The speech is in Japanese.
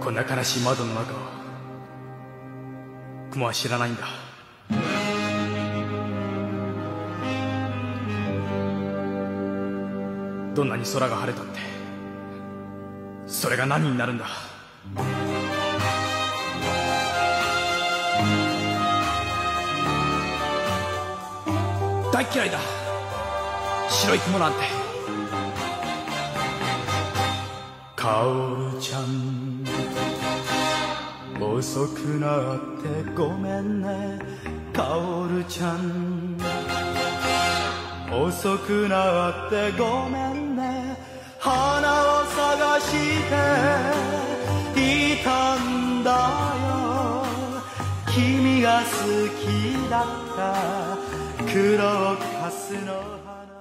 こんな悲しい窓の中。を雲は知らないんだ。どんなに空が晴れたって。それが何になるんだ。大嫌いだ。白い雲なんて。カオルちゃん。遅くなってごめんね。カオルちゃん。遅くなってごめんね。花を探していたんだよ。君が好きだった。黒かすの花。